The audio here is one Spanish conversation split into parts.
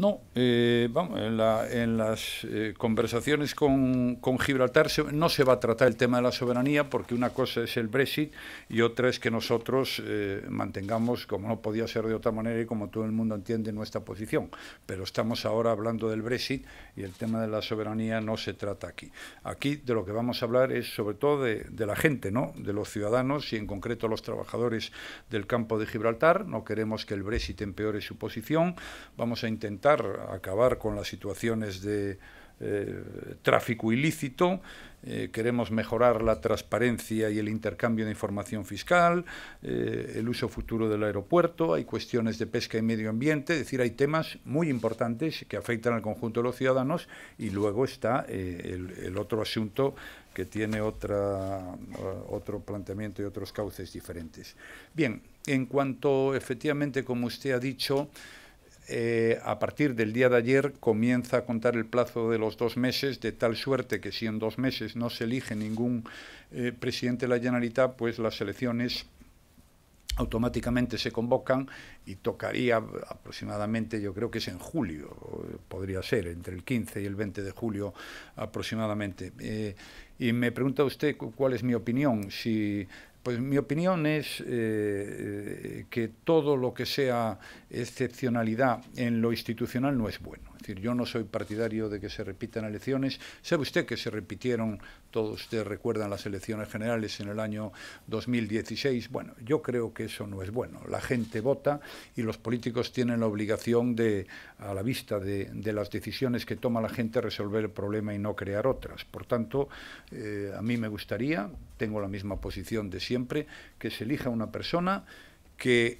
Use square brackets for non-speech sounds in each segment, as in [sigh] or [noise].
No, eh, vamos, en, las eh, conversaciones con, Gibraltar no se va a tratar el tema de la soberanía porque una cosa es el Brexit y otra es que nosotros eh, mantengamos, como no podía ser de otra manera y como todo el mundo entiende, nuestra posición. Pero estamos ahora hablando del Brexit y el tema de la soberanía no se trata aquí. Aquí de lo que vamos a hablar es sobre todo de, de la gente, ¿no? de los ciudadanos y en concreto los trabajadores del campo de Gibraltar. No queremos que el Brexit empeore su posición. Vamos a intentar acabar con las situaciones de eh, tráfico ilícito, eh, queremos mejorar la transparencia y el intercambio de información fiscal, eh, el uso futuro del aeropuerto, hay cuestiones de pesca y medio ambiente, es decir, hay temas muy importantes que afectan al conjunto de los ciudadanos y luego está el, el, otro asunto que tiene otra, otro planteamiento y otros cauces diferentes. Bien, en cuanto efectivamente, como usted ha dicho, eh, a partir del día de ayer comienza a contar el plazo de los dos meses, de tal suerte que si en dos meses no se elige ningún eh, presidente de la Generalitat, pues las elecciones automáticamente se convocan y tocaría aproximadamente, yo creo que es en julio, podría ser, entre el 15 y el 20 de julio aproximadamente. Eh, y me pregunta usted cuál es mi opinión, si pues mi opinión es eh, eh, que todo lo que sea excepcionalidad en lo institucional no es bueno decir, yo no soy partidario de que se repitan elecciones. Sabe usted que se repitieron, todos ustedes recuerdan las elecciones generales en el año 2016. Bueno, yo creo que eso no es bueno. La gente vota y los políticos tienen la obligación de, a la vista de, las decisiones que toma la gente, resolver el problema y no crear otras. Por tanto, eh, a mí me gustaría, tengo la misma posición de siempre, que se elija una persona que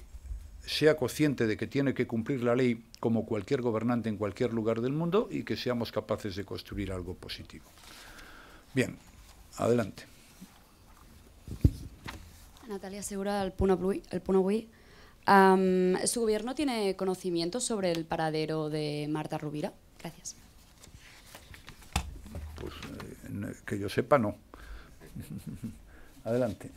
sea consciente de que tiene que cumplir la ley como cualquier gobernante en cualquier lugar del mundo y que seamos capaces de construir algo positivo. Bien, adelante. Natalia Segura, el Puno, el ¿Su gobierno tiene conocimiento sobre el paradero de Marta Rubira? Gracias. Pues eh, que yo sepa, no. [laughs] Adelante.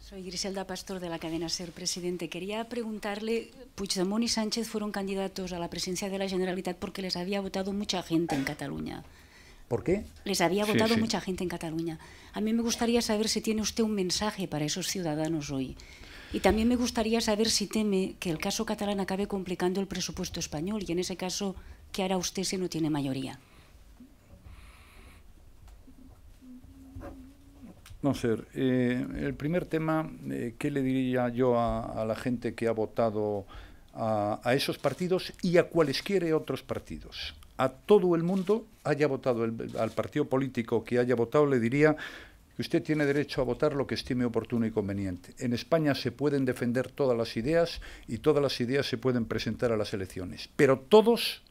Soy Griselda Pastor de la cadena Ser Presidente. Quería preguntarle, Puigdemont y Sánchez fueron candidatos a la presidencia de la Generalitat porque les había votado mucha gente en Cataluña. ¿Por qué? Les había votado mucha gente en Cataluña. A mí me gustaría saber si tiene usted un mensaje para esos ciudadanos hoy. Y también me gustaría saber si teme que el caso catalán acabe complicando el presupuesto español y en ese caso, ¿qué hará usted si no tiene mayoría? No ser. Eh, el primer tema, eh, ¿qué le diría yo a, la gente que ha votado a, esos partidos y a cualesquiera otros partidos? A todo el mundo haya votado, al partido político que haya votado, le diría que usted tiene derecho a votar lo que estime oportuno y conveniente. En España se pueden defender todas las ideas y todas las ideas se pueden presentar a las elecciones, pero todos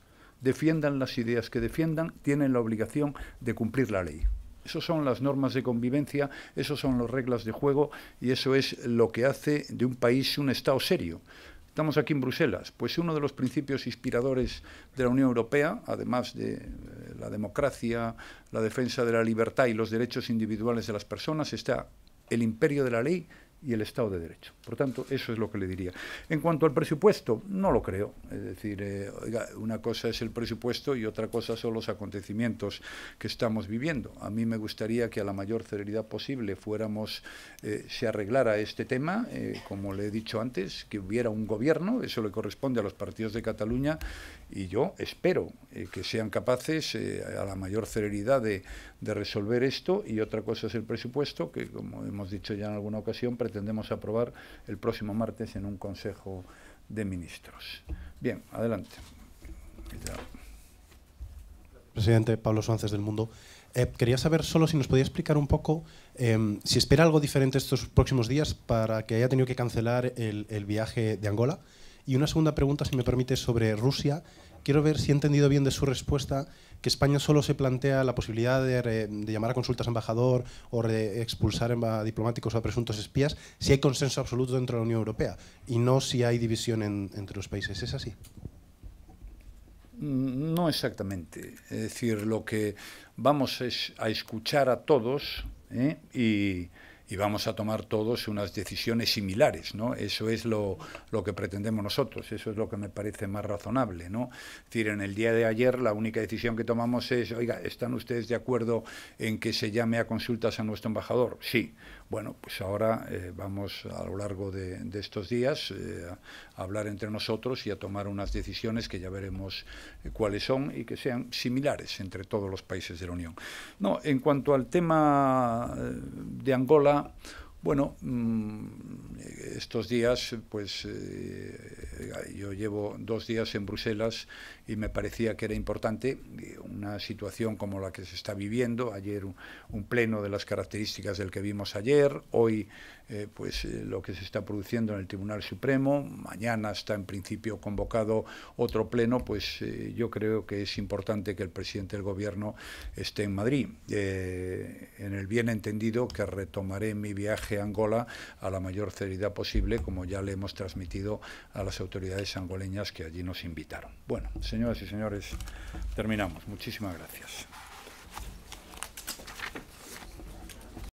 defiendan las ideas que defiendan, tienen la obligación de cumplir la ley. Esas son las normas de convivencia, esas son las reglas de juego y eso es lo que hace de un país un Estado serio. Estamos aquí en Bruselas, pues uno de los principios inspiradores de la Unión Europea, además de eh, la democracia, la defensa de la libertad y los derechos individuales de las personas, está el imperio de la ley y el Estado de Derecho. Por tanto, eso es lo que le diría. En cuanto al presupuesto, no lo creo. Es decir, eh, una cosa es el presupuesto y otra cosa son los acontecimientos que estamos viviendo. A mí me gustaría que a la mayor celeridad posible fuéramos, eh, se arreglara este tema, eh, como le he dicho antes, que hubiera un gobierno, eso le corresponde a los partidos de Cataluña, y yo espero que sean capaces a la mayor celeridad de, de resolver esto, y otra cosa es el presupuesto, que como hemos dicho ya en alguna ocasión, pretendemos aprobar el próximo martes en un Consejo de Ministros. Bien, adelante. Presidente Pablo Suárez del Mundo. Eh, quería saber solo si nos podía explicar un poco em, si espera algo diferente estos próximos días para que haya tenido que cancelar el, el viaje de Angola. Y una segunda pregunta, si me permite, sobre Rusia. Quiero ver si he entendido bien de su respuesta que España solo se plantea la posibilidad de, llamar a consultas a embajador o de expulsar diplomáticos o a presuntos espías si hay consenso absoluto dentro de la Unión Europea y no si hay división entre los países. ¿Es así? Mm, no exactamente. Es decir, lo que vamos es a escuchar a todos ¿eh? y, y vamos a tomar todos unas decisiones similares, ¿no? Eso es lo, lo que pretendemos nosotros, eso es lo que me parece más razonable, ¿no? Es decir, en el día de ayer la única decisión que tomamos es, oiga, ¿están ustedes de acuerdo en que se llame a consultas a nuestro embajador? Sí. Bueno, pues ahora eh, vamos a lo largo de, estos días eh, a hablar entre nosotros y a tomar unas decisiones que ya veremos eh, cuáles son y que sean similares entre todos los países de la Unión. No, en cuanto al tema de Angola, bueno, mm, estos días, pues eh, yo llevo dos días en Bruselas y me parecía que era importante eh, una situación como la que se está viviendo. Ayer un, pleno de las características del que vimos ayer, hoy eh, pues lo que se está produciendo en el Tribunal Supremo, mañana está en principio convocado otro pleno, pues yo creo que es importante que el presidente del Gobierno esté en Madrid. En el bien entendido que retomaré mi viaje a Angola a la mayor posible, como ya le hemos transmitido a las autoridades angoleñas que allí nos invitaron. Bueno, señoras y señores, terminamos. Muchísimas gracias.